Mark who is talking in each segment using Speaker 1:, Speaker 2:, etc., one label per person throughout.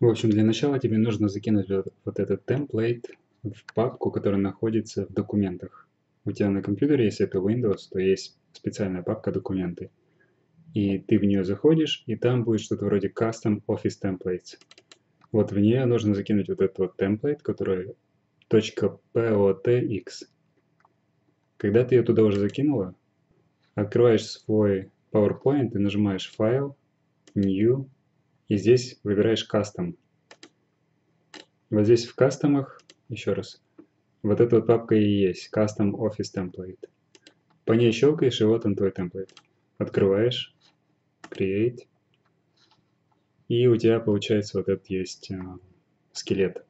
Speaker 1: В общем, для начала тебе нужно закинуть вот, этот темплейт в папку, которая находится в документах. У тебя на компьютере, если это Windows, то есть специальная папка «Документы». И ты в нее заходишь, и там будет что-то вроде Custom Office Templates. Вот в нее нужно закинуть вот этот вот темплейт, который .potx. Когда ты ее туда уже закинула, открываешь свой PowerPoint и нажимаешь «Файл», «New», и здесь выбираешь Custom. Вот здесь в кастомах, еще раз, вот эта вот папка и есть Custom Office Template. По ней щелкаешь, и вот он твой темплейт. Открываешь, Create, и у тебя получается вот этот есть э, скелет.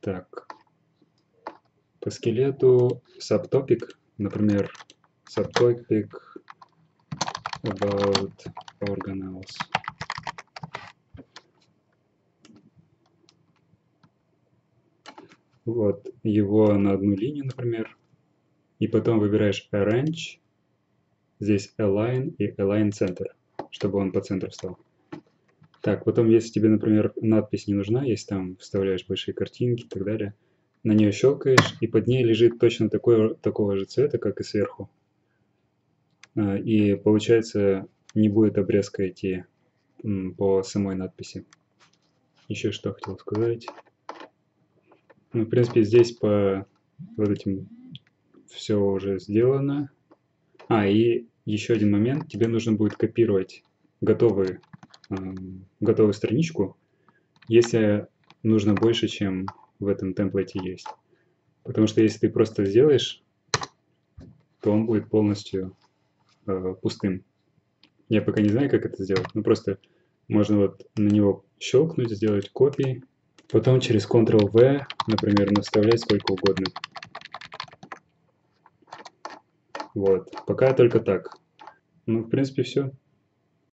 Speaker 1: Так, по скелету subtopic, например, subtopic about organelles. Вот, его на одну линию, например. И потом выбираешь Arrange, здесь Align и Align Center, чтобы он по центру встал. Так, потом, если тебе, например, надпись не нужна, если там вставляешь большие картинки и так далее, на нее щелкаешь, и под ней лежит точно такой, такого же цвета, как и сверху. А, и получается, не будет обрезка идти по самой надписи. Еще что хотел сказать. Ну, в принципе, здесь по вот этим все уже сделано. А, и еще один момент. Тебе нужно будет копировать готовый, э, готовую страничку, если нужно больше, чем в этом темплете есть. Потому что если ты просто сделаешь, то он будет полностью э, пустым. Я пока не знаю, как это сделать, но просто можно вот на него щелкнуть, сделать копии, потом через Ctrl-V, например, наставлять сколько угодно. Вот, пока только так. Ну, в принципе, все.